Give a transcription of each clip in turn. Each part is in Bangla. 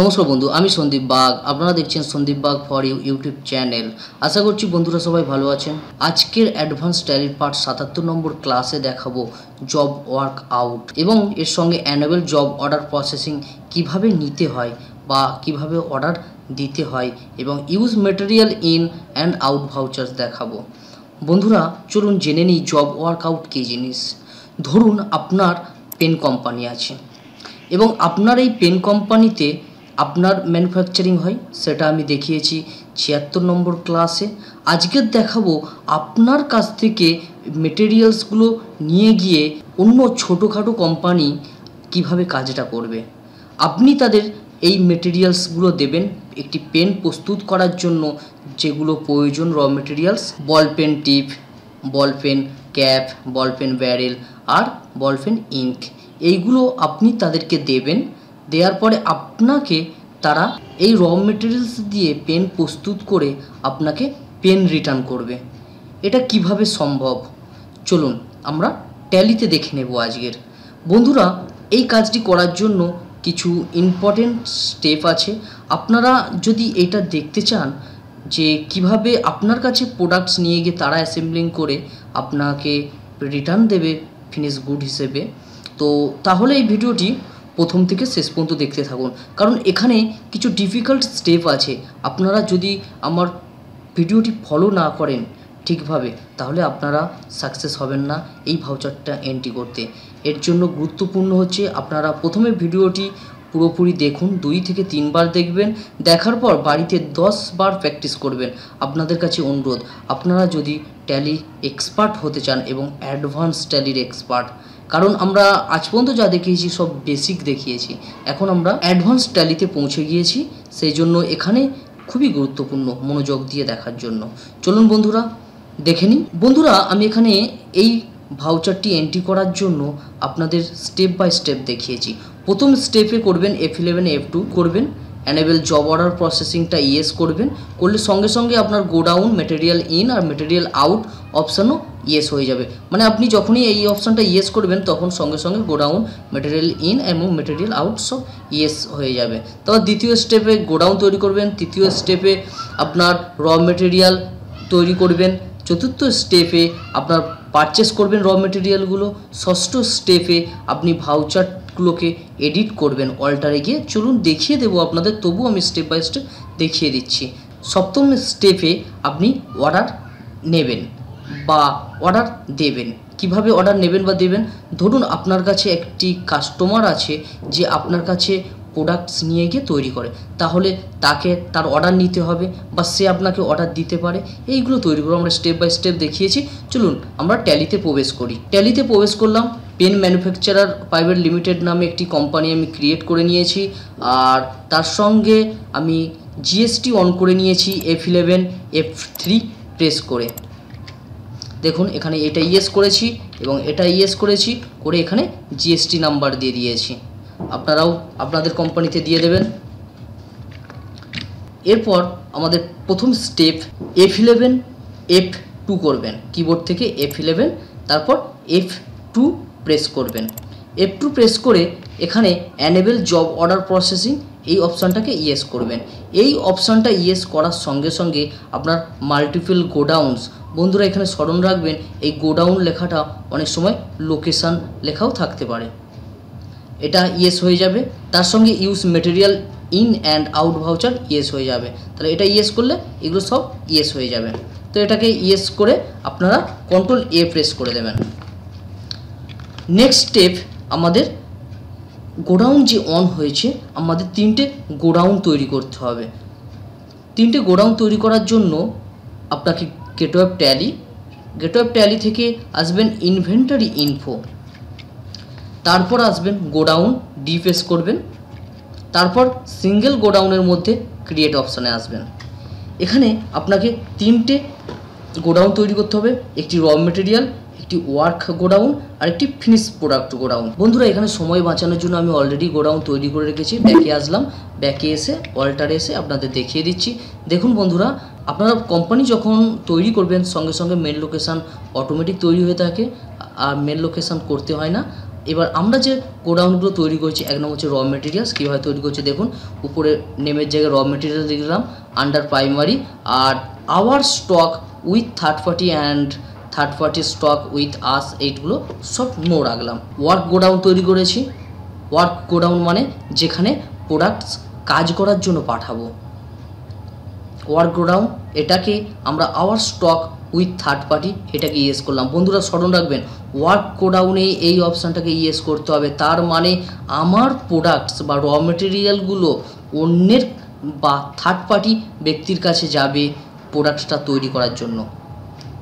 নমস্কার বন্ধু, আমি সন্দীপ বাগ। আপনারা দেখছেন Sandeep Bag for you YouTube channel আশা করছি বন্ধুরা সবাই ভালো আছেন। আজকের অ্যাডভান্স ট্যালির পার্ট সাতাত্তর নম্বর ক্লাসে দেখাবো জব ওয়ার্ক আউট এবং এর সঙ্গে অ্যানুয়াল জব অর্ডার প্রসেসিং কীভাবে নিতে হয় বা কীভাবে অর্ডার দিতে হয় এবং use material in and out vouchers দেখাবো। বন্ধুরা, চলুন জেনে নিই জব ওয়ার্ক আউট কী জিনিস। ধরুন আপনার পেন কোম্পানি আছে এবং আপনার এই পেন কোম্পানিতে আপনার ম্যানুফ্যাকচারিং হয়, সেটা আমি দেখিয়েছি ছিয়াত্তর নম্বর ক্লাসে আজকের দেখাবো আপনার কাছ থেকে মেটেরিয়ালসগুলো নিয়ে গিয়ে অন্য ছোটোখাটো কোম্পানি কীভাবে কাজটা করবে। আপনি তাদের এই মেটেরিয়ালসগুলো দেবেন, একটি পেন প্রস্তুত করার জন্য যেগুলো প্রয়োজন raw materials ball pen tip ball pen cap ball pen barrel আর বল পেন ইঙ্ক এইগুলো আপনি তাদেরকে দেবেন দেওয়ার পরে আপনাকে তারা এই র মেটেরিয়ালস দিয়ে পেন প্রস্তুত করে আপনাকে পেন রিটার্ন করবে। এটা কীভাবে সম্ভব? চলুন, আমরা ট্যালিতে দেখে নেব আজকের। বন্ধুরা, এই কাজটি করার জন্য কিছু ইম্পর্টেন্ট স্টেপ আছে। আপনারা যদি এটা দেখতে চান, যে কীভাবে আপনার কাছে প্রোডাক্টস নিয়ে গিয়ে তারা অ্যাসেম্বলিং করে আপনাকে রিটার্ন দেবে ফিনিশ গুড হিসেবে, তো তাহলে এই ভিডিওটি প্রথম থেকে শেষ পর্যন্ত দেখতে থাকুন। কারণ এখানে কিছু ডিফিকাল্ট স্টেপ আছে। আপনারা যদি আমার ভিডিওটি ফলো না করেন ঠিকভাবে, তাহলে আপনারা সাকসেস হবেন না এই ভাউচারটা এন্ট্রি করতে। এর জন্য গুরুত্বপূর্ণ হচ্ছে আপনারা প্রথমে ভিডিওটি পুরোপুরি দেখুন, দুই থেকে তিনবার দেখবেন, দেখার পর বাড়িতে দশ বার প্র্যাকটিস করবেন। আপনাদের কাছে অনুরোধ, আপনারা যদি ট্যালি এক্সপার্ট হতে চান এবং অ্যাডভান্স ট্যালির এক্সপার্ট কারণ আমরা আজ পর্যন্ত যা দেখিয়েছি সব বেসিক দেখিয়েছি। এখন আমরা অ্যাডভান্স ট্যালিতে পৌঁছে গিয়েছি, সেই জন্য এখানে খুবই গুরুত্বপূর্ণ মনোযোগ দিয়ে দেখার জন্য। চলুন বন্ধুরা, দেখে নিই। বন্ধুরা, আমি এখানে এই ভাউচারটি এন্ট্রি করার জন্য আপনাদের স্টেপ বাই স্টেপ দেখিয়েছি। প্রথম স্টেপে করবেন এফ ইলেভেন এফ টু করবেন। অ্যানেবেল জব অর্ডার প্রসেসিংটা ইয়েস করবেন, করলে সঙ্গে সঙ্গে আপনার গোডাউন মেটেরিয়াল ইন আর মেটেরিয়াল আউট অপশানও ইয়েস হয়ে যাবে। মানে আপনি যখনই এই অপশানটা ইয়েস করবেন, তখন সঙ্গে সঙ্গে গোডাউন মেটেরিয়াল ইন এবং মেটেরিয়াল আউট সব ইয়েস হয়ে যাবে। তারপর দ্বিতীয় স্টেপে গোডাউন তৈরি করবেন, তৃতীয় স্টেপে আপনার র মেটেরিয়াল তৈরি করবেন, চতুর্থ স্টেপে আপনার পারচেস করবেন র মেটেরিয়ালগুলো ষষ্ঠ স্টেপে আপনি ভাউচারগুলোকে এডিট করবেন অল্টারে গিয়ে। চলুন দেখিয়ে দেবো আপনাদের তবু আমি স্টেপ বাই স্টেপ দেখিয়ে দিচ্ছি। সপ্তম স্টেপে আপনি অর্ডার নেবেন বা অর্ডার দেবেন। কীভাবে অর্ডার নেবেন বা দেবেন? ধরুন আপনার কাছে একটি কাস্টমার আছে যে আপনার কাছে প্রোডাক্টস নিয়ে গিয়ে তৈরি করে। তাহলে তাকে তার অর্ডার নিতে হবে বা সে আপনাকে অর্ডার দিতে পারে। এইগুলো তৈরি করে আমরা স্টেপ বাই স্টেপ দেখিয়েছি। চলুন আমরা ট্যালিতে প্রবেশ করি। ট্যালিতে প্রবেশ করলাম। পেন ম্যানুফ্যাকচারার প্রাইভেট লিমিটেড নামে একটি কোম্পানি আমি ক্রিয়েট করে নিয়েছি। আর তার সঙ্গে আমি জিএসটি অন করে নিয়েছি F eleven F three press করে। দেখুন, এখানে এটা ইয়েস করেছি এবং এটা ইয়েস করেছি, করে এখানে জিএসটি নাম্বার দিয়ে দিয়েছি। আপনারাও আপনাদের কোম্পানিতে দিয়ে দেবেন। এরপর আমাদের প্রথম step F eleven F two করবেন। কিবোর্ড থেকে এফ ইলেভেন তারপর এফ টু প্রেস করবেন। এফ টু প্রেস করে এখানে অ্যানেবেল জব অর্ডার প্রসেসিং এই অপশানটাকে ইয়েস করবেন। এই অপশানটা ইয়েস করার সঙ্গে সঙ্গে আপনার মাল্টিপল গোডাউন্স বন্ধুরা এখানে স্মরণ রাখবেন, এই গোডাউন লেখাটা অনেক সময় লোকেশান লেখাও থাকতে পারে। এটা ইয়েস হয়ে যাবে, তার সঙ্গে use material in and out voucher yes হয়ে যাবে। তাহলে এটা ইয়েস করলে এগুলো সব ইয়েস হয়ে যাবে। তো এটাকে ইয়েস করে আপনারা কন্ট্রোল এ প্রেস করে দেবেন। নেক্সট স্টেপ আমাদের গোডাউন যে অন হয়েছে, আমাদের তিনটে গোডাউন তৈরি করতে হবে। তিনটে গোডাউন তৈরি করার জন্য আপনাকে গেটওয়েব ট্যালি গেটওয়েব ট্যালি থেকে আসবেন ইনভেন্টারি ইনফো তারপর আসবেন গোডাউন ডিফেস করবেন। তারপর সিঙ্গেল গোডাউনের মধ্যে ক্রিয়েট অপশানে আসবেন। এখানে আপনাকে তিনটে গোডাউন তৈরি করতে হবে, একটি র মেটেরিয়াল একটি ওয়ার্ক গোডাউন আর একটি ফিনিশ প্রোডাক্ট গোডাউন। বন্ধুরা, এখানে সময় বাঁচানোর জন্য আমি অলরেডি গোডাউন তৈরি করে রেখেছি। ব্যাকে আসলাম, ব্যাকে এসে অল্টারে এসে আপনাদের দেখিয়ে দিচ্ছি। দেখুন বন্ধুরা, আপনারা কোম্পানি যখন তৈরি করবেন, সঙ্গে সঙ্গে মেন লোকেশান অটোমেটিক তৈরি হয়ে থাকে, আর মেন লোকেশান করতে হয় না। এবার আমরা যে গোডাউনগুলো তৈরি করছি, এক নম্বর হচ্ছে র মেটেরিয়ালস কীভাবে তৈরি করছি দেখুন। উপরে নেমের জায়গায় র মেটেরিয়াল লিখলাম under primary R our stock with third party and third party stock with us এইটগুলো সব নো রাখলাম। ওয়ার্ক গোডাউন তৈরি করেছি। ওয়ার্ক গোডাউন মানে যেখানে প্রোডাক্টস কাজ করার জন্য পাঠাবো। ওয়ার্ক গোডাউন এটাকে আমরা our stock with third party এটাকে ইয়েস করলাম। বন্ধুরা, স্মরণ রাখবেন ওয়ার্ক গোডাউনে এই অপশানটাকে ইয়েস করতে হবে। তার মানে আমার প্রোডাক্টস বা র মেটেরিয়ালগুলো অন্যের বা থার্ড পার্টি ব্যক্তির কাছে যাবে প্রোডাক্টসটা তৈরি করার জন্য।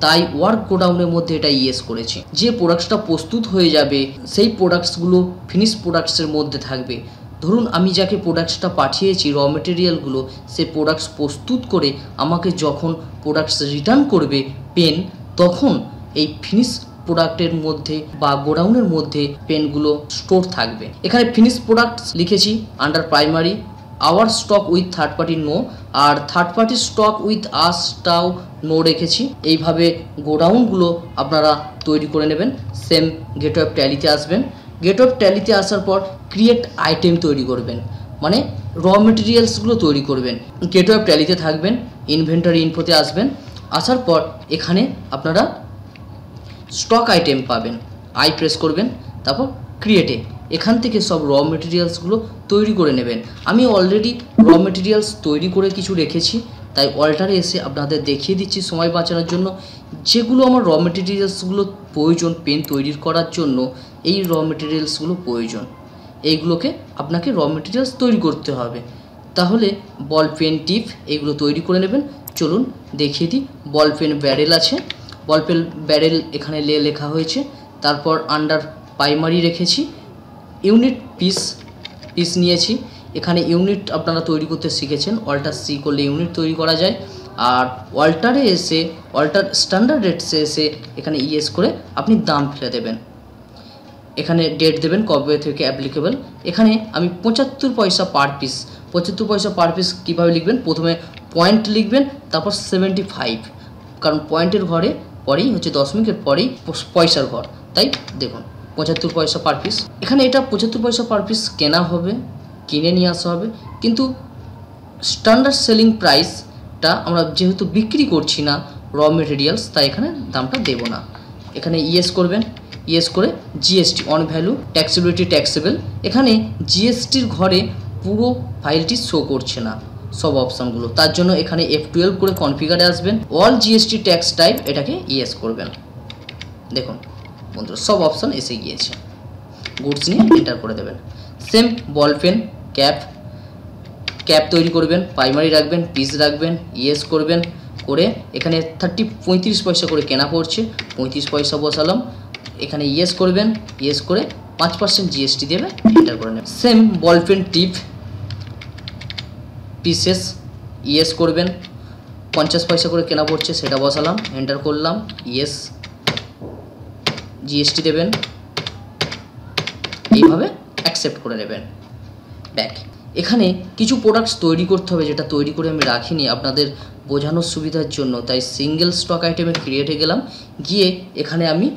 তাই ওয়ার্ক গোডাউনের মধ্যে এটা ইয়েস করেছে। যে প্রোডাক্টসটা প্রস্তুত হয়ে যাবে, সেই প্রোডাক্টসগুলো ফিনিশ প্রোডাক্টসের মধ্যে থাকবে। ধরুন আমি যাকে প্রোডাক্টসটা পাঠিয়েছি র মেটেরিয়ালগুলো সে প্রোডাক্টস প্রস্তুত করে আমাকে যখন প্রোডাক্টস রিটার্ন করবে পেন তখন এই ফিনিশ প্রোডাক্টের মধ্যে বা গোডাউনের মধ্যে পেনগুলো স্টোর থাকবে। এখানে ফিনিশ প্রোডাক্টস লিখেছি under primary our stock with third party no, R third party stock with আসটাও নো রেখেছি। এইভাবে গোডাউনগুলো আপনারা তৈরি করে নেবেন, সেম গেট অফ ট্যালিতে আসবেন। গেট অফ ট্যালিতে আসার পর ক্রিয়েট আইটেম তৈরি করবেন মানে র মেটেরিয়ালসগুলো তৈরি করবেন। গেট অফ ট্যালিতে থাকবেন, ইনভেন্টারি ইনফোতে আসবেন। আসার পর এখানে আপনারা স্টক আইটেম পাবেন, আই প্রেস করবেন, তারপর ক্রিয়েটে এখান থেকে সব র মেটেরিয়ালসগুলো তৈরি করে নেবেন। আমি অলরেডি র মেটেরিয়ালস তৈরি করে কিছু রেখেছি, তাই অল্টারে এসে আপনাদের দেখিয়ে দিচ্ছি সময় বাঁচানোর জন্য। যেগুলো আমার র মেটেরিয়ালসগুলো প্রয়োজন পেন তৈরি করার জন্য, এই র মেটেরিয়ালসগুলো প্রয়োজন। এইগুলোকে আপনাকে র মেটেরিয়ালস তৈরি করতে হবে। তাহলে বল পেন টিপ এইগুলো তৈরি করে নেবেন। চলুন দেখিয়ে দিই। বল পেন ব্যারেল আছে। বল পেন ব্যারেল এখানে লে লেখা হয়েছে। তারপর আন্ডার প্রাইমারি রেখেছি। ইউনিট পিস পিস নিয়েছি। এখানে ইউনিট আপনারা তৈরি করতে শিখেছেন। অল্টার সি করলে ইউনিট তৈরি করা যায়। আর অল্টারে এসে অল্টার স্ট্যান্ডার্ড রেটসে এসে এখানে ইএস করে আপনি দাম ফেলে দেবেন। এখানে ডেট দেবেন, কবে থেকে অ্যাপ্লিকেবল এখানে আমি পঁচাত্তর পয়সা পার পিস পঁচাত্তর পয়সা পার পিস কীভাবে লিখবেন? প্রথমে পয়েন্ট লিখবেন, তারপর সেভেন্টি ফাইভ কারণ পয়েন্টের ঘরে, পরেই হচ্ছে দশমিকের পরেই পয়সার ঘর। তাই দেখুন। পঁচাত্তর পয়সা পার পিস এখানে এটা পঁচাত্তর পয়সা পার পিস কেনা হবে, কিনে নিয়ে আসা হবে। কিন্তু স্ট্যান্ডার্ড সেলিং প্রাইসটা আমরা যেহেতু বিক্রি করছি না র মেটেরিয়ালস তাই এখানে দামটা দেব না। এখানে ইএস করবেন। ইয়েস করে GST on value taxability taxable এখানে জিএসটির ঘরে পুরো ফাইলটি শো করছে না, সব অপশানগুলো তার জন্য এখানে এফ টুয়েলভ করে কনফিগারে আসবেন। অল জিএসটি ট্যাক্স টাইপ এটাকে ইয়েস করবেন। দেখুন বন্ধুরা সব অপশান এসে গিয়েছে। গুডস নিয়ে এন্টার করে দেবেন। Same ball pen cap cap তৈরি করবেন প্রাইমারি রাখবেন পিস রাখবেন ইয়েস করবেন, করে এখানে থার্টি পঁয়ত্রিশ পয়সা করে কেনা পড়ছে, পঁয়ত্রিশ পয়সা বসালাম, এখানে ইয়েস করবেন ইয়েস করে পাঁচ পার্সেন্ট জিএসটি দেবে এন্টার করে নেবেন। Same ball pen tip pieces yes করবেন, পঞ্চাশ পয়সা করে কেনা পড়ছে, সেটা বসালাম এন্টার করলাম ইয়েস জিএসটি দেবেন। এইভাবে অ্যাকসেপ্ট করে নেবেন। ব্যাক। এখানে কিছু প্রোডাক্টস তৈরি করতে হবে যেটা তৈরি করে আমি রাখিনি আপনাদের বোঝানোর সুবিধার জন্য। তাই সিঙ্গেল স্টক আইটেমে ক্রিয়েটে গেলাম। গিয়ে এখানে আমি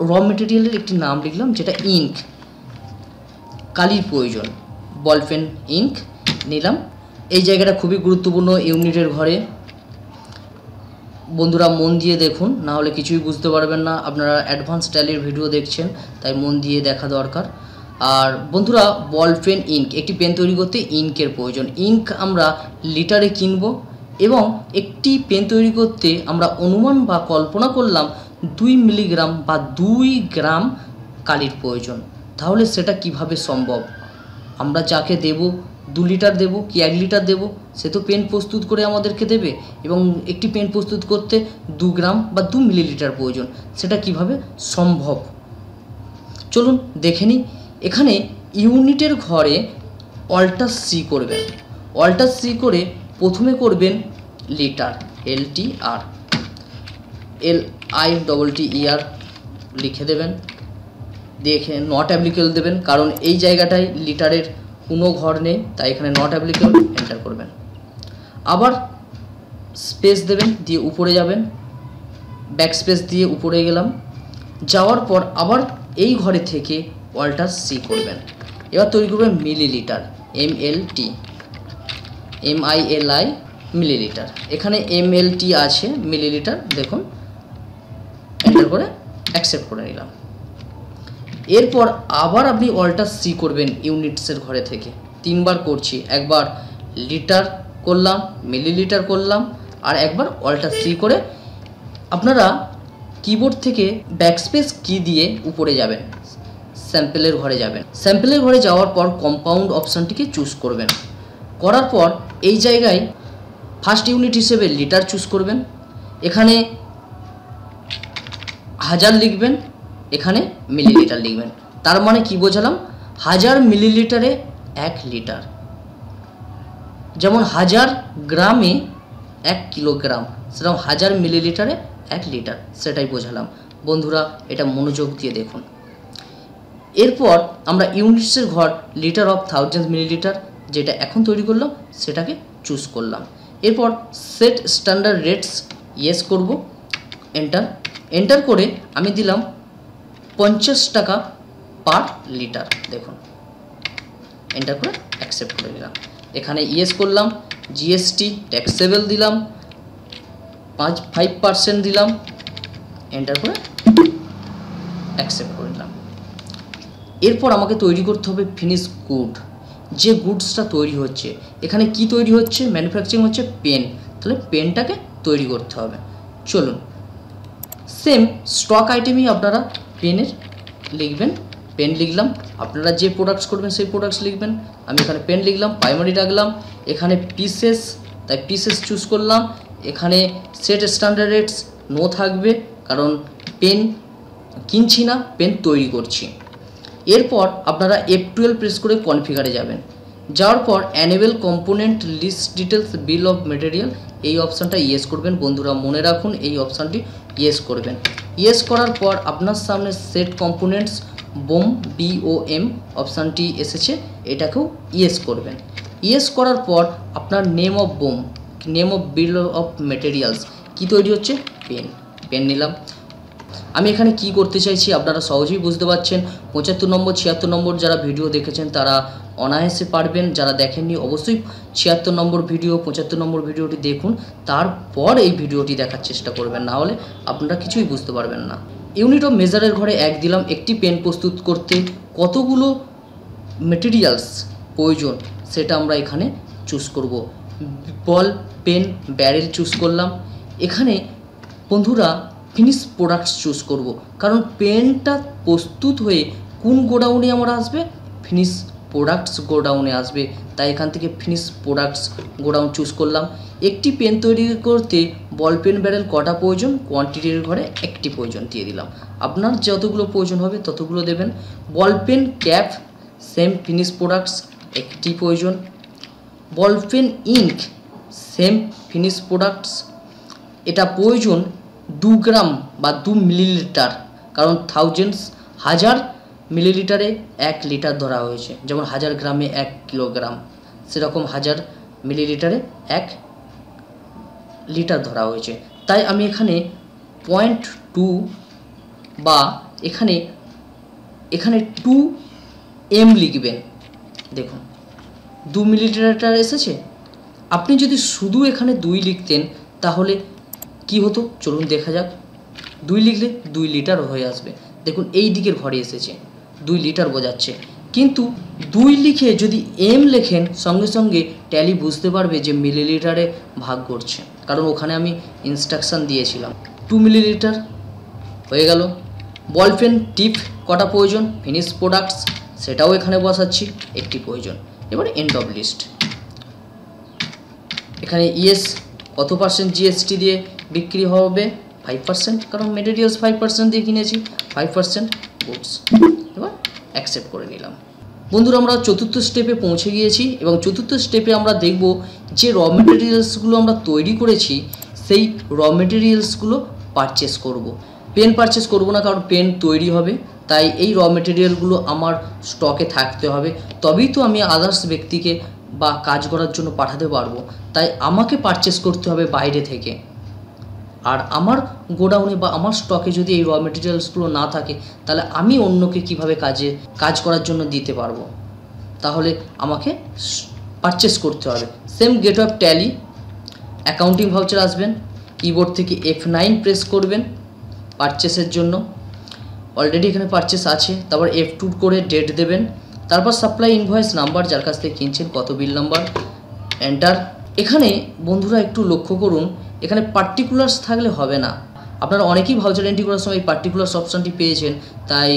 র মেটেরিয়ালের একটি নাম লিখলাম যেটা ইঙ্ক কালির প্রয়োজন। বল পেন ইঙ্ক নিলাম। এই জায়গাটা খুবই গুরুত্বপূর্ণ ইউনিটের ঘরে। বন্ধুরা মন দিয়ে দেখুন, না হলে কিছুই বুঝতে পারবেন না। আপনারা অ্যাডভান্স স্টাইলের ভিডিও দেখছেন, তাই মন দিয়ে দেখা দরকার। আর বন্ধুরা বল পেন ইঙ্ক একটি পেন তৈরি করতে ইঙ্কের প্রয়োজন। ইঙ্ক আমরা লিটারে কিনব এবং একটি পেন তৈরি করতে আমরা অনুমান বা কল্পনা করলাম দুই মিলিগ্রাম বা দুই গ্রাম কালির প্রয়োজন। তাহলে সেটা কীভাবে সম্ভব? আমরা যাকে দেব, দু লিটার দেব কি এক লিটার দেব? সে তো পেন প্রস্তুত করে আমাদেরকে দেবে এবং একটি পেন প্রস্তুত করতে দু গ্রাম বা দু মিলিলিটার প্রয়োজন। সেটা কীভাবে সম্ভব? চলুন দেখে নিই। এখানে ইউনিটের ঘরে অল্টার সি করবেন। অল্টার সি করে প্রথমে করবেন litre, L T R. L I double T R লিখে দেবেন। দেখে নট অ্যাপ্লিকেবল দেবেন, কারণ এই জায়গাটায় লিটারের কোনো ঘর নেই, তাই এখানে নট অ্যাপ্লিকেবল এন্টার করবেন। আবার স্পেস দেবেন, দিয়ে উপরে যাবেন। ব্যাক স্পেস দিয়ে উপরে গেলাম। যাওয়ার পর আবার এই ঘরে থেকে অল্টার সি করবেন। এবার তৈরি করবেন millilitre M L T M I L I millilitre এখানে এম এল টি আছে মিলিলিটার দেখুন। এন্টার করে অ্যাকসেপ্ট করে নিলাম। এরপর আবার আপনি অল্টার সি করবেন ইউনিটসের ঘরে থেকে। তিনবার করছি, একবার লিটার করলাম মিলিলিটার করলাম, আর একবার অল্টার সি করে আপনারা কিবোর্ড থেকে ব্যাকস্পেস কি দিয়ে উপরে যাবেন স্যাম্পেলের ঘরে যাবেন। স্যাম্পেলের ঘরে যাওয়ার পর কম্পাউন্ড অপশানটিকে চুজ করবেন। করার পর এই জায়গায় ফার্স্ট ইউনিট হিসেবে লিটার চুজ করবেন। এখানে হাজার লিখবেন, এখানে মিলিলিটার লিখবেন। তার মানে কি বোঝালাম? হাজার মিলিলিটারে এক লিটার যেমন হাজার গ্রামে এক কিলোগ্রাম, সেরকম হাজার মিলিলিটারে এক লিটার, সেটাই বোঝালাম। বন্ধুরা, এটা মনোযোগ দিয়ে দেখুন। এরপর আমরা ইউনিটসের ঘর লিটার অফ থাউজেন্ড মিলিলিটার যেটা এখন তৈরি করলাম, সেটাকে চুজ করলাম। এরপর সেট স্ট্যান্ডার্ড রেটস ইয়েস করব। এন্টার এন্টার করে আমি দিলাম পঞ্চাশ টাকা পার লিটার। দেখুন। এন্টার করে অ্যাকসেপ্ট করে দিলাম এখানে ইয়েস করলাম, জিএসটি ট্যাক্সেবল দিলাম, পাঁচ, ফাইভ পার্সেন্ট দিলাম, এন্টার করে অ্যাকসেপ্ট করে দিলাম এরপর আমাকে তৈরি করতে হবে ফিনিশ গুড। যে গুডসটা তৈরি হচ্ছে, এখানে কি তৈরি হচ্ছে? ম্যানুফ্যাকচারিং হচ্ছে পেন। তাহলে পেনটাকে তৈরি করতে হবে। চলুন, সেম স্টক আইটেমই আপনারা পেনের লিখবেন। পেন লিখলাম। আপনারা যে প্রোডাক্টস করবেন, সেই প্রোডাক্টস লিখবেন। আমি এখানে পেন লিখলাম প্রাইমারি রাখলাম এখানে পিসেস তাই পিসেস চুজ করলাম। এখানে সেট স্ট্যান্ডার্ড নো থাকবে, কারণ পেন কিনছি না পেন তৈরি করছি। এরপর আপনারা এফ টুয়েলভ প্রেস করে কনফিগারে যাবেন। যাওয়ার পর annual component list details bill of material এই অপশানটা ইয়েস করবেন। বন্ধুরা, মনে রাখুন, এই অপশানটি ইয়েস করবেন। ইয়েস করার পর আপনার সামনে সেট কম্পোনেন্টস বোম বিওএম অপশানটি এসেছে, এটাকেও ইয়েস করবেন। ইয়েস করার পর আপনার name of BOM name of bill of materials কী তৈরি হচ্ছে? পেন পেন নিলাম। আমি এখানে কি করতে চাইছি আপনারা সহজেই বুঝতে পারছেন। পঁচাত্তর নম্বর, ছিয়াত্তর নম্বর যারা ভিডিও দেখেছেন, তারা অনায়াসে পারবেন। যারা দেখেননি, অবশ্যই ছিয়াত্তর নম্বর ভিডিও, পঁচাত্তর নম্বর ভিডিওটি দেখুন। তারপর এই ভিডিওটি দেখার চেষ্টা করবেন। না হলে আপনারা কিছুই বুঝতে পারবেন না। ইউনিট অফ মেজারের ঘরে এক দিলাম একটি পেন প্রস্তুত করতে। কতগুলো মেটেরিয়ালস প্রয়োজন সেটা আমরা এখানে চুজ করব। বল, পেন ব্যারেল চুজ করলাম। এখানে বন্ধুরা ফিনিশ প্রোডাক্টস চুজ করব। কারণ পেনটা প্রস্তুত হয়ে কোন গোডাউনে আমার আসবে? ফিনিশ প্রোডাক্টস গোডাউনে আসবে। তাই এখান থেকে ফিনিশ প্রোডাক্টস গোডাউন চুজ করলাম। একটি পেন তৈরি করতে বল পেন ব্যারেল কটা প্রয়োজন? কোয়ান্টিটির ঘরে একটি প্রয়োজন দিয়ে দিলাম। আপনার যতগুলো প্রয়োজন হবে ততগুলো দেবেন। Ball pen cap same finish products একটি প্রয়োজন। Ball pen ink same finish products এটা প্রয়োজন দু গ্রাম বা দু মিলিলিটার, কারণ থাউজেন্ডস হাজার মিলিলিটারে এক লিটার ধরা হয়েছে। যেমন হাজার গ্রামে এক কিলোগ্রাম। সেরকম হাজার মিলিলিটারে এক লিটার ধরা হয়েছে। তাই আমি এখানে পয়েন্ট টু বা এখানে এখানে টু এম লিখবেন। দেখুন, দু মিলিলিটার এসেছে। আপনি যদি শুধু এখানে দুই লিখতেন, তাহলে কি হতো? চলুন দেখা যাক। দুই লিখলে দুই লিটার হয়ে আসবে। দেখুন, এই দিকের ঘরে এসেছে। দুই লিটার বোঝাচ্ছে। কিন্তু দুই লিখে যদি এম লেখেন, সঙ্গে সঙ্গে ট্যালি বুঝতে পারবে যে মিলিলিটারে ভাগ করছে। কারণ ওখানে আমি ইনস্ট্রাকশান দিয়েছিলাম। টু মিলিলিটার হয়ে গেল। বল পেন টিপ কটা প্রয়োজন? ফিনিশ প্রোডাক্টস সেটাও এখানে বসাচ্ছি, একটি প্রয়োজন। এবার এন্ড অফ লিস্ট এখানে ইএস কত পার্সেন্ট জিএসটি দিয়ে বিক্রি হবে? ফাইভ পার্সেন্ট কারণ মেটেরিয়ালস ফাইভ পার্সেন্ট দিয়ে কিনেছি। ফাইভ পার্সেন্ট গুডস এবার অ্যাকসেপ্ট করে নিলাম। বন্ধুরা, আমরা চতুর্থ স্টেপে পৌঁছে গিয়েছি এবং চতুর্থ স্টেপে আমরা দেখব যে র মেটেরিয়ালসগুলো আমরা তৈরি করেছি, সেই র মেটেরিয়ালসগুলো পারচেস করব। পেন পারচেস করব না, কারণ পেন তৈরি হবে, তাই এই র মেটেরিয়ালগুলো আমার স্টকে থাকতে হবে। তবেই তো আমি আদার্স ব্যক্তিকে বা কাজ করার জন্য পাঠাতে পারব। তাই আমাকে পারচেস করতে হবে বাইরে থেকে। আর আমার গোডাউনে বা আমার স্টকে যদি এই র মেটেরিয়ালসগুলো না থাকে, তাহলে আমি অন্যকে কীভাবে কাজে, কাজ করার জন্য দিতে পারব? তাহলে আমাকে পারচেস করতে হবে। Same gate of Tally accounting voucher আসবেন কিবোর্ড থেকে এফ নাইন প্রেস করবেন পারচেসের জন্য। অলরেডি এখানে পারচেস আছে, তারপর এফ টু করে ডেট দেবেন। তারপর সাপ্লাই ইনভয়েস নাম্বার যার কাছ থেকে কিনছেন, কত বিল নাম্বার এন্টার এখানে বন্ধুরা একটু লক্ষ্য করুন এখানে পার্টিকুলার্স থাকলে হবে না। আপনারা অনেকেই ভাউচার এন্ট্রি করার সময় এই পার্টিকুলার্স অপশানটি পেয়েছেন, তাই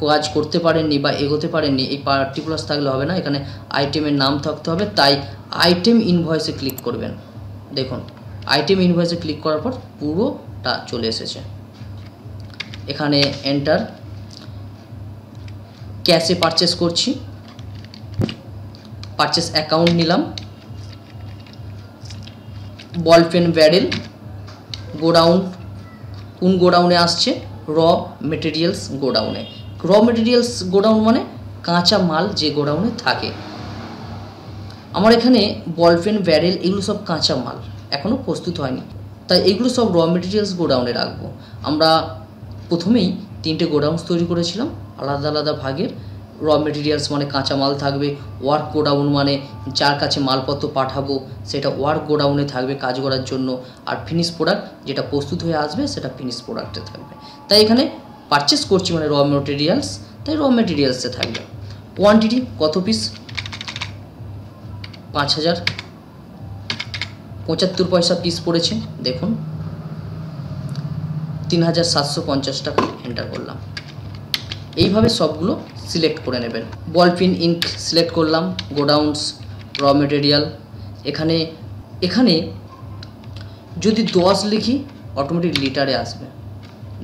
কাজ করতে পারেননি বা এগোতে পারেননি, এই পার্টিকুলার্স থাকলে হবে না। এখানে আইটেমের নাম থাকতে হবে, তাই আইটেম ইনভয়েসে ক্লিক করবেন। দেখুন আইটেম ইনভয়েসে ক্লিক করার পর পুরোটা চলে এসেছে। এখানে এন্টার ক্যাশে পারচেস করছি। পারচেস অ্যাকাউন্ট নিলাম। বল পেন ব্যারেল গোডাউন, কোন গোডাউনে আসছে? র মেটেরিয়ালস গোডাউনে। র মেটেরিয়ালস গোডাউন মানে কাঁচা মাল যে গোডাউনে থাকে। আমার এখানে বল পেন ব্যারেল এগুলো সব কাঁচা মাল এখনও প্রস্তুত হয়নি। তাই এগুলো সব র মেটেরিয়ালস গোডাউনে রাখব। আমরা প্রথমেই তিনটে গোডাউন্স তৈরি করেছিলাম, আলাদা আলাদা ভাগের। র মেটেরিয়ালস মানে কাঁচামাল থাকবে ওয়ার্ক গোডাউন মানে যার কাছে মালপত্র পাঠাবো, সেটা ওয়ার্ক গোডাউনে থাকবে কাজ করার জন্য। আর ফিনিশ প্রোডাক্ট যেটা প্রস্তুত হয়ে আসবে, সেটা ফিনিশ প্রোডাক্টে থাকবে। তাই এখানে পারচেস করছি মানে র মেটেরিয়ালস তাই র মেটেরিয়ালসে থাকবে। কোয়ান্টিটি কত পিস পাঁচ হাজার। পঁচাত্তর পয়সা পিস পড়েছে, দেখুন। তিন হাজার সাতশো পঞ্চাশ টাকা এন্টার করলাম। এইভাবে সবগুলো সিলেক্ট করে নেবেন। বল পিন ইঙ্ক সিলেক্ট করলাম গোডাউন্স র মেটেরিয়াল এখানে এখানে যদি দশ লিখি অটোমেটিক লিটারে আসবে।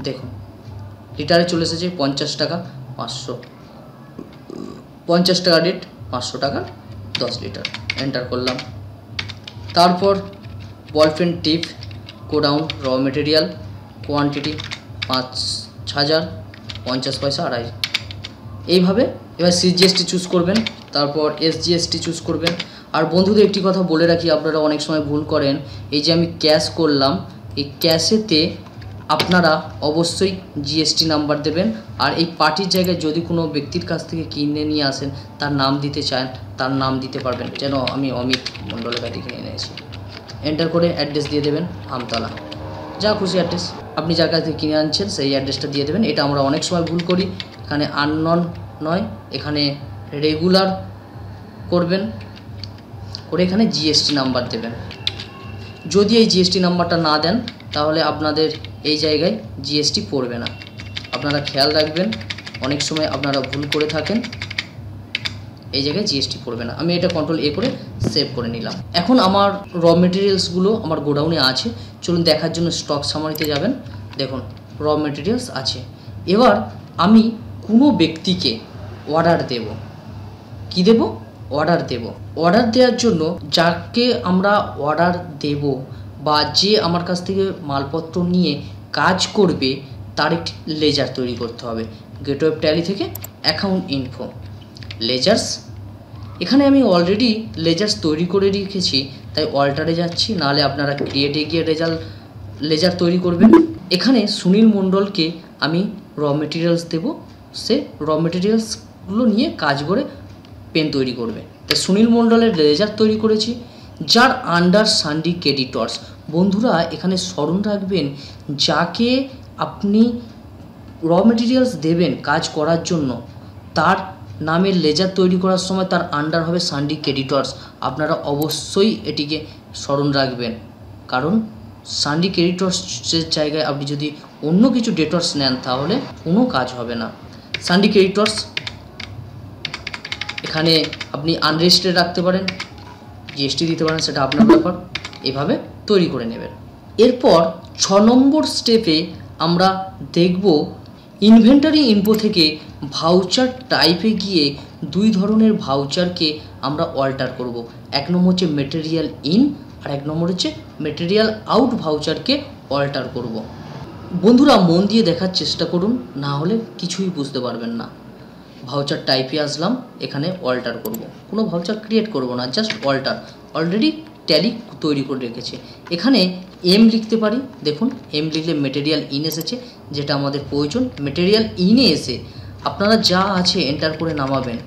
দেখুন লিটারে চলে এসেছে পঞ্চাশ টাকা পাঁচশো। পঞ্চাশ টাকা রেট পাঁচশো টাকা দশ লিটার এন্টার করলাম। তারপর ball pen tip godown raw material quantity পাঁচ হাজার, পঞ্চাশ পয়সা, আড়াই। এইভাবে। এবার সিজিএসটি চুজ করবেন, তারপর এসজিএসটি চুজ করবেন। আর বন্ধুদের একটি কথা বলে রাখি, আপনারা অনেক সময় ভুল করেন। এই যে আমি ক্যাশ করলাম, এই ক্যাশেতে আপনারা অবশ্যই জিএসটি নাম্বার দেবেন। আর এই পার্টির জায়গায় যদি কোনো ব্যক্তির কাছ থেকে কিনে নিয়ে আসেন, তার নাম দিতে চান, তার নাম দিতে পারবেন। যেন আমি অমিত মণ্ডলের গাড়ি কিনে এনেছি এন্টার করে অ্যাড্রেস দিয়ে দেবেন, আমতলা। যা খুশি অ্যাড্রেস আপনি যার কাছ থেকে কিনে আনছেন, সেই অ্যাড্রেসটা দিয়ে দেবেন। এটা আমরা অনেক সময় ভুল করি। এখানে আননন নয়, এখানে রেগুলার করবেন। করে এখানে জিএসটি নাম্বার দেবেন। যদি এই জিএসটি নাম্বারটা না দেন, তাহলে আপনাদের এই জায়গায় জিএসটি পড়বে না। আপনারা খেয়াল রাখবেন, অনেক সময় আপনারা ভুল করে থাকেন, এই জায়গায় জিএসটি পড়বে না। আমি এটা কন্ট্রোল এ করে সেভ করে নিলাম। এখন আমার র মেটেরিয়ালসগুলো আমার গোডাউনে আছে। চলুন দেখার জন্য স্টক সামারিতে যাবেন। দেখুন র মেটেরিয়ালস আছে। এবার আমি কোনো ব্যক্তিকে অর্ডার দেব। কি দেব? অর্ডার দেব। অর্ডার দেওয়ার জন্য যাকে আমরা অর্ডার দেব বা যে আমার কাছ থেকে মালপত্র নিয়ে কাজ করবে, তার একটি লেজার তৈরি করতে হবে। গেট গেটওয়েব ট্যালি থেকে অ্যাকাউন্ট ইনফো লেজার্স এখানে আমি অলরেডি লেজার্স তৈরি করে রেখেছি, তাই অল্টারে যাচ্ছি, নাহলে আপনারা ক্রিয়েটে গিয়ে রেজাল্ট লেজার তৈরি করবেন। এখানে সুনীল মণ্ডলকে আমি র মেটেরিয়ালস দেব। সে র মেটেরিয়ালসগুলো নিয়ে কাজ করে পেন তৈরি করবে। তাই সুনীল মণ্ডলের লেজার তৈরি করেছি, যার আন্ডার সান্ডি ক্রেডিটর্স বন্ধুরা, এখানে স্মরণ রাখবেন, যাকে আপনি র মেটেরিয়ালস দেবেন কাজ করার জন্য, তার নামের লেজার তৈরি করার সময় তার আন্ডার হবে সান্ডি ক্রেডিটর্স আপনারা অবশ্যই এটিকে স্মরণ রাখবেন। কারণ সান্ডি ক্রেডিটর্সের জায়গায় আপনি যদি অন্য কিছু ডেটর্স নেন, তাহলে কোনো কাজ হবে না। সান্ডি ক্রেডিটর্স এখানে আপনি আনরেজিস্টার্ড রাখতে পারেন জিএসটি দিতে পারেন, সেটা আপনার ব্যাপার, এভাবে তৈরি করে নেবেন। এরপর ছ নম্বর স্টেপে আমরা দেখব ইনভেন্টারি ইনপো থেকে ভাউচার টাইপে গিয়ে দুই ধরনের ভাউচারকে আমরা অল্টার করব। এক নম্বর হচ্ছে মেটেরিয়াল ইন আর এক নম্বর হচ্ছে মেটেরিয়াল আউট ভাউচারকে অল্টার করব। বন্ধুরা, মন দিয়ে দেখার চেষ্টা করুন, না হলে কিছুই বুঝতে পারবেন না। ভাউচার টাইপে আসলাম, এখানে অল্টার করব। কোনো ভাউচার ক্রিয়েট করব না জাস্ট অল্টার অলরেডি ট্যালি তৈরি করে রেখেছে। এখানে এম লিখতে পারি। দেখুন এম লিখলে মেটেরিয়াল ইন এসেছে, যেটা আমাদের প্রয়োজন। মেটেরিয়াল ইনে এসে আপনারা যা আছে এন্টার করে নামাবেন।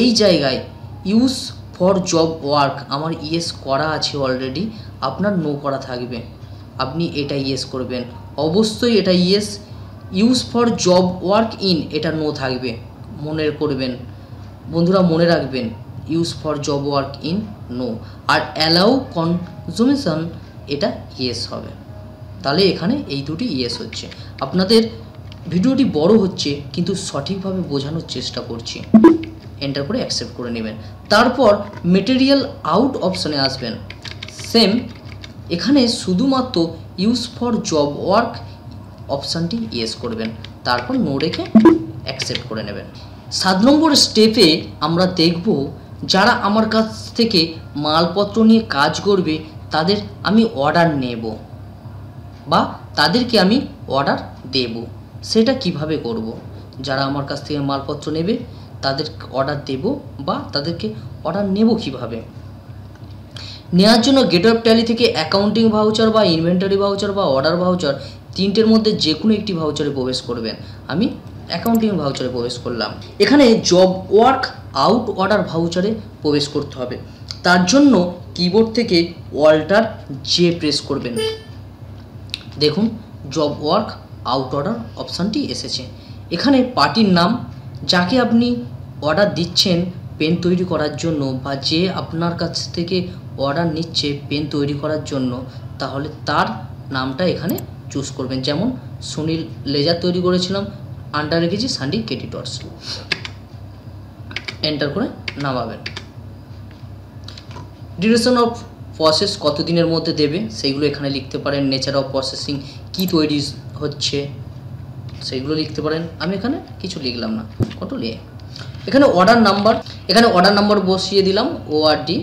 এই জায়গায় ইউজ ফর জব ওয়ার্ক আমার ইয়েস করা আছে অলরেডি আপনার নো করা থাকবে। আপনি এটা ইয়েস করবেন। অবশ্যই এটা yes use for job work in এটা নো থাকবে। মনে করবেন। বন্ধুরা, মনে রাখবেন use for job work in no R allow consumption এটা ইয়েস হবে। তাহলে এখানে এই দুটি ইয়েস হচ্ছে। আপনাদের ভিডিওটি বড় হচ্ছে, কিন্তু সঠিকভাবে বোঝানোর চেষ্টা করছি। এন্টার করে অ্যাকসেপ্ট করে নেবেন। তারপর মেটেরিয়াল আউট অপশানে আসবেন। সেম এখানে শুধুমাত্র ইউজ ফর জব ওয়ার্ক অপশানটি ইয়েস করবেন। তারপর নো রেখে অ্যাকসেপ্ট করে নেবেন। সাত নম্বর স্টেপে আমরা দেখব যারা আমার কাছ থেকে মালপত্র নিয়ে কাজ করবে, তাদের আমি অর্ডার নেব বা তাদেরকে আমি অর্ডার দেব। সেটা কীভাবে করব? যারা আমার কাছ থেকে মালপত্র নেবে, তাদের অর্ডার দেব বা তাদেরকে অর্ডার নেব কীভাবে? নেওয়ার জন্য গেট অফ ট্যালি থেকে অ্যাকাউন্টিং ভাউচার বা ইনভেন্টারি ভাউচার বা অর্ডার ভাউচার তিনটের মধ্যে যে কোনো একটি ভাউচারে প্রবেশ করবেন। আমি অ্যাকাউন্টিং ভাউচারে প্রবেশ করলাম। এখানে জব ওয়ার্ক আউট অর্ডার ভাউচারে প্রবেশ করতে হবে। তার জন্য কিবোর্ড থেকে ওয়াল্টার জে প্রেস করবেন। দেখুন জব ওয়ার্ক আউট অর্ডার অপশানটি এসেছে। এখানে পার্টির নাম, যাকে আপনি অর্ডার দিচ্ছেন পেন তৈরি করার জন্য বা যে আপনার কাছ থেকে অর্ডার নিচ্ছে পেন তৈরি করার জন্য, তাহলে তার নামটা এখানে চুজ করবেন। যেমন সুনীল লেজার তৈরি করেছিলাম আন্ডার রেখেছি সান্ডি কেটিটর্স এন্টার করে নামাবেন। ডিউরেশন অফ প্রসেস কতদিনের মধ্যে দেবে, সেইগুলো এখানে লিখতে পারেন। নেচার অফ প্রসেসিং কি তৈরি হচ্ছে, সেইগুলো লিখতে পারেন। আমি এখানে কিছু লিখলাম না কন্ট্রোল এ এখানে অর্ডার নাম্বার এখানে অর্ডার নাম্বার বসিয়ে দিলাম ওআরডি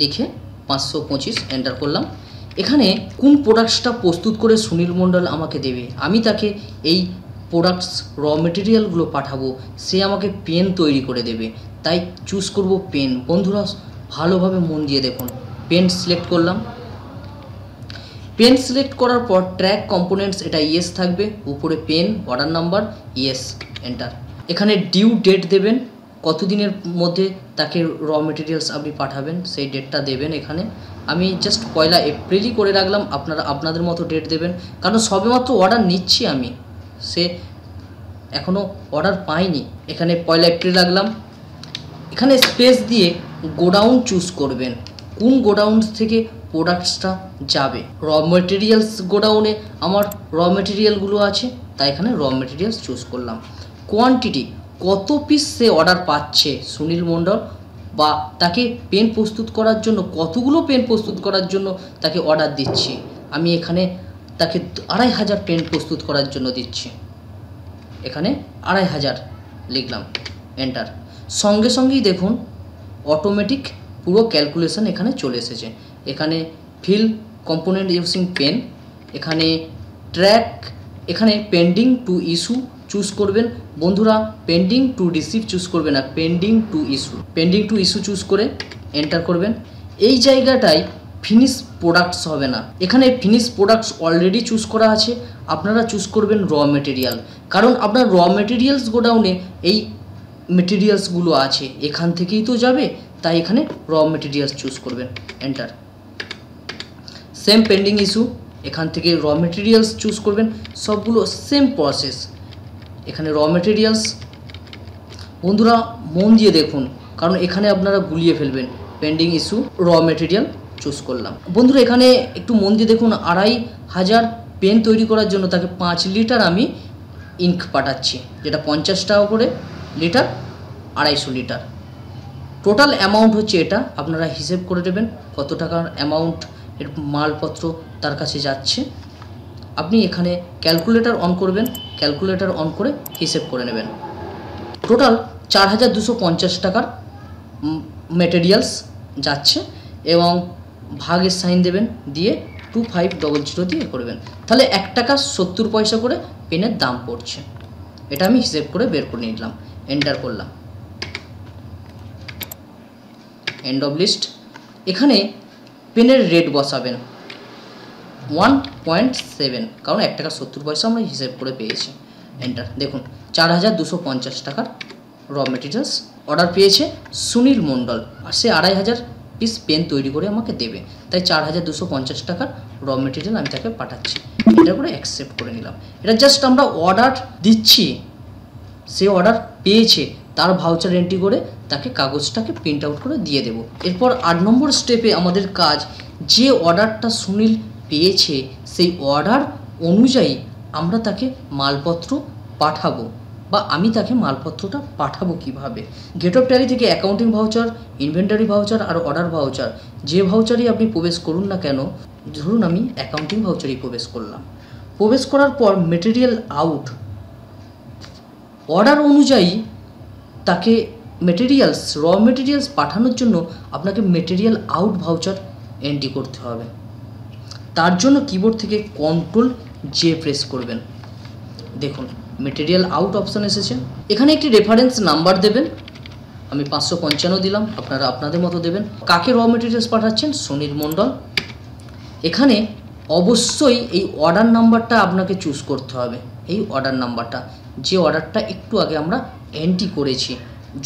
লিখে পাঁচশো পঁচিশ এন্টার করলাম। এখানে কোন প্রোডাক্টসটা প্রস্তুত করে সুনীল মণ্ডল আমাকে দেবে? আমি তাকে এই প্রোডাক্টস র মেটেরিয়ালগুলো পাঠাবো। সে আমাকে পেন তৈরি করে দেবে। তাই চুজ করব পেন বন্ধুরা, ভালোভাবে মন দিয়ে দেখুন। পেন সিলেক্ট করলাম। পেন সিলেক্ট করার পর ট্র্যাক কম্পোনেন্টস এটা ইয়েস থাকবে। উপরে pen order number yes enter এখানে ডিউ ডেট দেবেন। কতদিনের মধ্যে তাকে র মেটেরিয়ালস আপনি পাঠাবেন, সেই ডেটটা দেবেন এখানে। আমি জাস্ট পয়লা এপ্রিলই করে রাখলাম, আপনারা, আপনাদের মতো ডেট দেবেন। কারণ সবেমাত্র অর্ডার নিচ্ছি আমি। সে এখনও অর্ডার পাইনি এখানে পয়লা এপ্রিল রাখলাম। এখানে স্পেস দিয়ে গোডাউন চুজ করবেন। কোন গোডাউন থেকে প্রোডাক্টসটা যাবে? র মেটেরিয়ালস গোডাউনে আমার র মেটেরিয়ালগুলো আছে, তাই এখানে র মেটেরিয়ালস চুজ করলাম। কোয়ান্টিটি কত পিস সে অর্ডার পাচ্ছে সুনীল মণ্ডল? বা তাকে পেন প্রস্তুত করার জন্য, কতগুলো পেন প্রস্তুত করার জন্য তাকে অর্ডার দিচ্ছি? আমি এখানে তাকে আড়াই হাজার পেন প্রস্তুত করার জন্য দিচ্ছি। এখানে আড়াই হাজার লিখলাম এন্টার সঙ্গে সঙ্গেই দেখুন অটোমেটিক পুরো ক্যালকুলেশন এখানে চলে এসেছে। এখানে ফিল কম্পোনেন্ট ইউসিং পেন এখানে ট্র্যাক এখানে পেন্ডিং টু ইস্যু চুজ করবেন বন্ধুরা পেন্ডিং টু রিসিভ চুজ করবেন না pending to issue pending to issue choose করে এন্টার করবেন এই জায়গাটায় ফিনিশ প্রোডাক্টস হবে না এখানে ফিনিশ প্রোডাক্টস অলরেডি চুজ করা আছে আপনারা চুজ করবেন র মেটেরিয়াল কারণ আপনার র মেটেরিয়ালস গোডাউনে এই মেটেরিয়ালসগুলো আছে এখান থেকেই তো যাবে তাই এখানে র মেটেরিয়ালস চুজ করবেন এন্টার সেম পেন্ডিং ইস্যু এখান থেকে র মেটেরিয়ালস চুজ করবেন সবগুলো সেম প্রসেস এখানে র মেটেরিয়ালস বন্ধুরা, মন দিয়ে দেখুন, কারণ এখানে আপনারা গুলিয়ে ফেলবেন। Pending issue raw material choose করলাম। বন্ধুরা, এখানে একটু মন দিয়ে দেখুন, আড়াই হাজার পেন তৈরি করার জন্য তাকে পাঁচ লিটার আমি ইঙ্ক পাঠাচ্ছি, যেটা পঞ্চাশ টাকা করে লিটার, আড়াইশো লিটার। টোটাল অ্যামাউন্ট হচ্ছে এটা, আপনারা হিসেব করে দেবেন কত টাকার অ্যামাউন্ট এর মালপত্র তার কাছে যাচ্ছে। আপনি এখানে ক্যালকুলেটর অন করবেন ক্যালকুলেটর অন করে হিসেব করে নেবেন। টোটাল চার হাজার দুশো পঞ্চাশ টাকার মেটেরিয়ালস যাচ্ছে এবং ভাগের সাইন দেবেন দিয়ে টু ফাইভ ডবল জিরো দিয়ে করবেন। তাহলে এক টাকা সত্তর পয়সা করে পেনের দাম পড়ছে। এটা আমি হিসেব করে বের করে নিলাম। এন্টার করলাম। এন্ড অফ লিস্ট এখানে পেনের রেট বসাবেন। ওয়ান পয়েন্ট সেভেন কারণ এক টাকা সত্তর পয়সা আমরা হিসেব করে পেয়েছি। এন্টার দেখুন, চার হাজার দুশো পঞ্চাশ টাকার র মেটেরিয়ালস অর্ডার পেয়েছে সুনীল মণ্ডল। আর সে আড়াই হাজার পিস পেন তৈরি করে আমাকে দেবে। তাই চার হাজার দুশো পঞ্চাশ টাকার র মেটেরিয়াল আমি তাকে পাঠাচ্ছি। এটা করে অ্যাকসেপ্ট করে নিলাম। এটা জাস্ট আমরা অর্ডার দিচ্ছি। সে অর্ডার পেয়েছে। তার ভাউচার এন্ট্রি করে তাকে কাগজটাকে প্রিন্ট আউট করে দিয়ে দেব। এরপর আট নম্বর স্টেপে আমাদের কাজ। যে অর্ডারটা সুনীল পেয়েছে, সেই অর্ডার অনুযায়ী আমরা তাকে মালপত্র পাঠাবো বা আমি তাকে মালপত্রটা পাঠাবো কীভাবে? গেট অফ ট্যালি থেকে অ্যাকাউন্টিং ভাউচার ইনভেন্টারি ভাউচার আর অর্ডার ভাউচার যে ভাউচারই আপনি প্রবেশ করুন না কেন, ধরুন আমি অ্যাকাউন্টিং ভাউচারই প্রবেশ করলাম। প্রবেশ করার পর মেটেরিয়াল আউট অর্ডার অনুযায়ী তাকে মেটেরিয়ালস র মেটেরিয়ালস পাঠানোর জন্য আপনাকে মেটেরিয়াল আউট ভাউচার এন্ট্রি করতে হবে। তার জন্য কিবোর্ড থেকে কন্ট্রোল জে প্রেস করবেন। দেখুন মেটেরিয়াল আউট অপশান এসেছে। এখানে একটি রেফারেন্স নাম্বার দেবেন। আমি পাঁচশো পঞ্চান্ন দিলাম, আপনারা আপনাদের মতো দেবেন। কাকে র মেটেরিয়ালস পাঠাচ্ছেন? সুনীল মণ্ডল। এখানে অবশ্যই এই অর্ডার নাম্বারটা আপনাকে চুজ করতে হবে। এই অর্ডার নাম্বারটা যে অর্ডারটা একটু আগে আমরা এন্ট্রি করেছি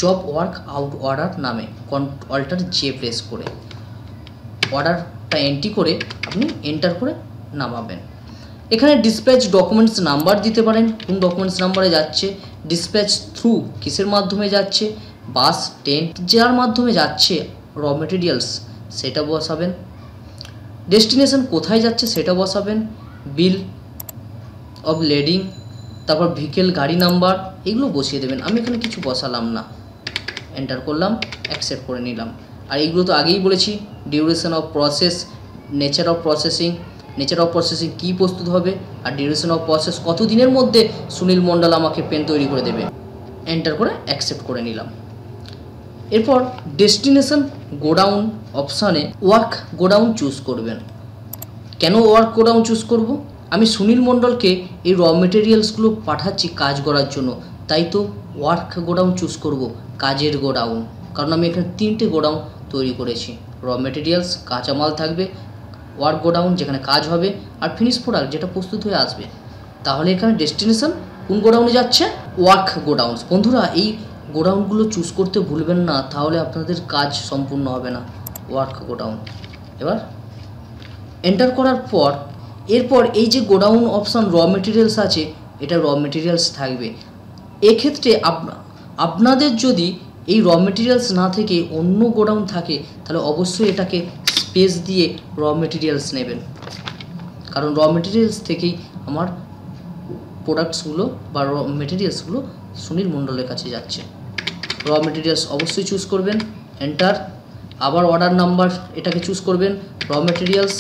জব ওয়ার্ক আউট অর্ডার নামে অল্টার জে প্রেস করে। অর্ডারটা এন্ট্রি করে আপনি এন্টার করে নামাবেন। এখানে ডিসপ্যাচ ডকুমেন্টস নাম্বার দিতে পারেন। কোন ডকুমেন্টস নাম্বারে যাচ্ছে? ডিসপ্যাচ থ্রু কিসের মাধ্যমে যাচ্ছে? বাস ট্রেন যার মাধ্যমে যাচ্ছে র মেটেরিয়ালস সেটা বসাবেন। ডেস্টিনেশন কোথায় যাচ্ছে সেটা বসাবেন। বিল অফ লেডিং তারপর ভিকেল গাড়ি নাম্বার এগুলো বসিয়ে দেবেন। আমি এখানে কিছু বসালাম না। এন্টার করলাম অ্যাকসেপ্ট করে নিলাম। আর এইগুলো তো আগেই বলেছি duration of process nature of processing nature of processing কী প্রস্তুত হবে আর ডিউরেশন অফ প্রসেস কত দিনের মধ্যে সুনীল মণ্ডল আমাকে পেন তৈরি করে দেবে? এন্টার করে অ্যাকসেপ্ট করে নিলাম। এরপর ডেস্টিনেশন গোডাউন অপশানে ওয়ার্ক গোডাউন চুজ করবেন। কেন ওয়ার্ক গোডাউন চুজ করব? আমি সুনীল মণ্ডলকে এই র মেটেরিয়ালসগুলো পাঠাচ্ছি কাজ করার জন্য, তাই তো ওয়ার্ক গোডাউন চুজ করব, কাজের গোডাউন। কারণ আমি এখানে তিনটে গোডাউন তৈরি করেছি। র মেটেরিয়ালস কাঁচামাল থাকবে ওয়ার্ক গোডাউন যেখানে কাজ হবে, আর ফিনিশ প্রোডাক্ট যেটা প্রস্তুত হয়ে আসবে। তাহলে এখানে ডেস্টিনেশন কোন গোডাউনে যাচ্ছে? ওয়ার্ক গোডাউন বন্ধুরা, এই গোডাউনগুলো চুজ করতে ভুলবেন না, তাহলে আপনাদের কাজ সম্পূর্ণ হবে না। ওয়ার্ক গোডাউন এবার এন্টার করার পর, এরপর এই যে গোডাউন অপশান র মেটেরিয়ালস আছে, এটা র মেটেরিয়ালস থাকবে। এক্ষেত্রে আপনাদের যদি এই র মেটেরিয়ালস না থেকে অন্য গোডাউন থাকে, তাহলে অবশ্যই এটাকে স্পেস দিয়ে র মেটেরিয়ালস নেবেন। কারণ র মেটেরিয়ালস থেকেই আমার প্রোডাক্টসগুলো বা র মেটেরিয়ালসগুলো সুনীল মণ্ডলের কাছে যাচ্ছে। র মেটেরিয়ালস অবশ্যই চুজ করবেন এন্টার আবার অর্ডার নাম্বার এটাকে চুজ করবেন র মেটেরিয়ালস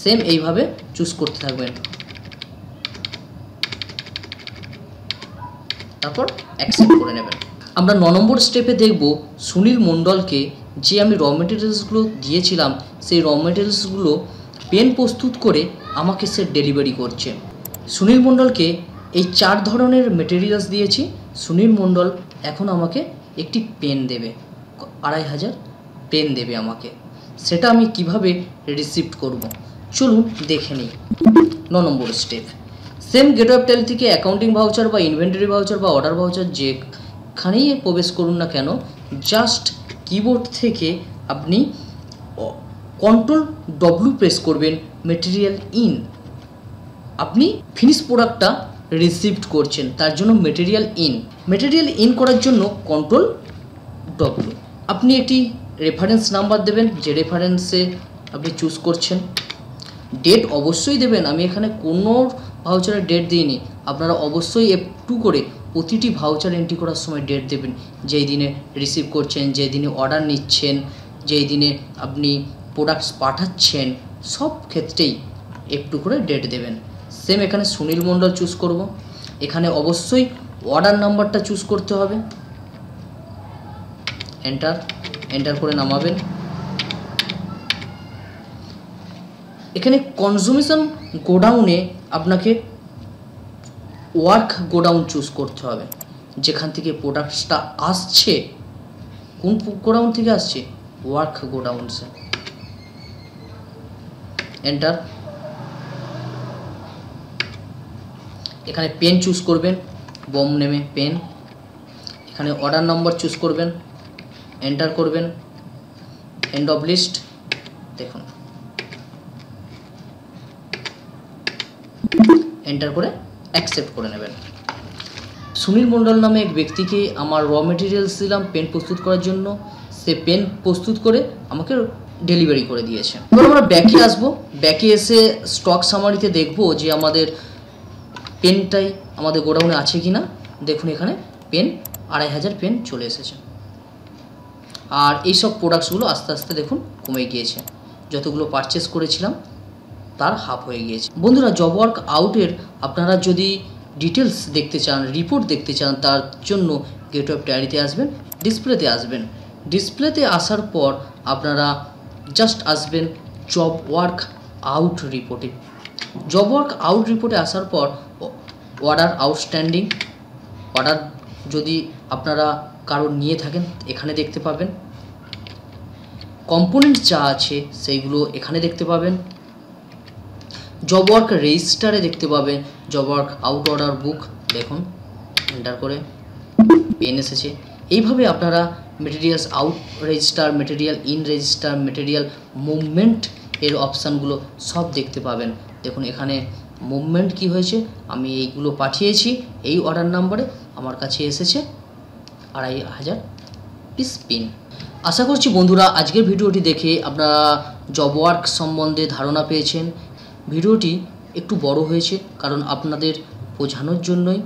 সেম এইভাবে চুজ করতে থাকবেন। তারপর অ্যাকসেপ্ট করে নেবেন। আমরা ন নম্বর স্টেপে দেখব সুনীল মণ্ডলকে যে আমি র মেটেরিয়ালসগুলো দিয়েছিলাম, সেই র মেটেরিয়ালসগুলো পেন প্রস্তুত করে আমাকে সে ডেলিভারি করছে। সুনীল মণ্ডলকে এই চার ধরনের মেটেরিয়ালস দিয়েছি। সুনীল মণ্ডল এখন আমাকে একটি পেন দেবে, আড়াই হাজার পেন দেবে আমাকে। সেটা আমি কীভাবে রিসিভ করব? চলুন দেখে নিই। ন নম্বর step same gate of Tally থেকে অ্যাকাউন্টিং ভাউচার বা ইনভেন্টারি ভাউচার বা অর্ডার ভাউচার যেখানেই প্রবেশ করুন না কেন জাস্ট কিবোর্ড থেকে আপনি কন্ট্রোল ডব্লু প্রেস করবেন মেটেরিয়াল ইন আপনি ফিনিশ প্রোডাক্টটা রিসিভড করছেন, তার জন্য মেটেরিয়াল ইন মেটেরিয়াল ইন করার জন্য কন্ট্রোল ডব্লু আপনি একটি রেফারেন্স নাম্বার দেবেন, যে রেফারেন্সে আপনি চুজ করছেন। ডেট অবশ্যই দেবেন, আমি এখানে কোনো ভাউচারের ডেট দিইনি। আপনারা অবশ্যই একটু করে প্রতিটি ভাউচার এন্ট্রি করার সময় ডেট দেবেন। যেই দিনে রিসিভ করছেন, যেই দিনে অর্ডার নিচ্ছেন, যেই দিনে আপনি প্রোডাক্টস পাঠাচ্ছেন, সব ক্ষেত্রেই একটু করে ডেট দেবেন। সেম এখানে সুনীল মণ্ডল চুজ করব। এখানে অবশ্যই অর্ডার নাম্বারটা চুজ করতে হবে। এন্টার এন্টার করে নামাবেন। এখানে কনজুমেশন গোডাউনে আপনাকে ওয়ার্ক গোডাউন চুজ করতে হবে। যেখান থেকে প্রোডাক্টসটা আসছে, কোন গোডাউন থেকে আসছে? ওয়ার্ক গোডাউনসে। এন্টার এখানে পেন চুজ করবেন, বম নেমে পেন এখানে অর্ডার নম্বর চুজ করবেন এন্টার করবেন। এন্ড অফ লিস্ট দেখুন। এন্টার করে অ্যাকসেপ্ট করে নেবেন। সুনীল মণ্ডল নামে এক ব্যক্তিকে আমার র মেটেরিয়ালস দিলাম পেন প্রস্তুত করার জন্য। সে পেন প্রস্তুত করে আমাকে ডেলিভারি করে দিয়েছে। এবার আমরা ব্যাকে আসব। ব্যাকে এসে স্টক সামারিতে দেখব যে আমাদের পেনটাই আমাদের গোডাউনে আছে কি না দেখুন এখানে পেন আড়াই হাজার পেন চলে এসেছে। আর এইসব প্রোডাক্টসগুলো আস্তে আস্তে দেখুন কমে গিয়েছে। যতগুলো পারচেস করেছিলাম তার হাফ হয়ে গিয়েছে। বন্ধুরা জব ওয়ার্ক আউটের আপনারা যদি ডিটেলস দেখতে চান রিপোর্ট দেখতে চান, তার জন্য গেট অফ ডায়েরিতে আসবেন ডিসপ্লেতে আসবেন। ডিসপ্লেতে আসার পর আপনারা জাস্ট আসবেন জব ওয়ার্ক আউট রিপোর্টে জব ওয়ার্ক আউট রিপোর্টে আসার পর অর্ডার আউটস্ট্যান্ডিং অর্ডার যদি আপনারা কারোর নিয়ে থাকেন, এখানে দেখতে পাবেন। কম্পোনেন্ট যা আছে, সেইগুলো এখানে দেখতে পাবেন। জব ওয়ার্ক রেজিস্টারে দেখতে পাবেন job work out order book দেখুন এন্টার করে পেন এসেছে। এইভাবে আপনারা materials out register material in register material movement এর অপশানগুলো সব দেখতে পাবেন। দেখুন, এখানে মুভমেন্ট কি হয়েছে? আমি এইগুলো পাঠিয়েছি, এই অর্ডার নাম্বারে আমার কাছে এসেছে আড়াই হাজার পিস পিন আশা করছি বন্ধুরা, আজকের ভিডিওটি দেখে আপনারা জব ওয়ার্ক সম্বন্ধে ধারণা পেয়েছেন। ভিডিওটি একটু বড় হয়েছে কারণ আপনাদের বোঝানোর জন্যই।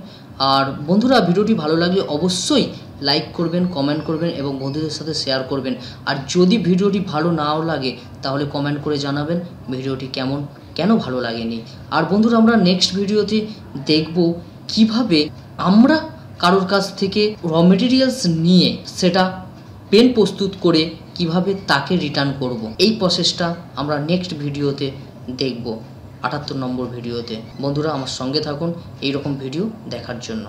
আর বন্ধুরা, ভিডিওটি ভালো লাগলে অবশ্যই লাইক করবেন, কমেন্ট করবেন এবং বন্ধুদের সাথে শেয়ার করবেন। আর যদি ভিডিওটি ভালো নাও লাগে, তাহলে কমেন্ট করে জানাবেন ভিডিওটি কেমন, কেন ভালো লাগেনি। আর বন্ধুরা, আমরা নেক্সট ভিডিওতে দেখব কীভাবে আমরা কারোর কাছ থেকে র মেটেরিয়ালস নিয়ে সেটা পেন প্রস্তুত করে কীভাবে তাকে রিটার্ন করব। এই প্রসেসটা আমরা নেক্সট ভিডিওতে দেখব। আটাত্তর নম্বর ভিডিওতে। বন্ধুরা আমার সঙ্গে থাকুন এই রকম ভিডিও দেখার জন্য।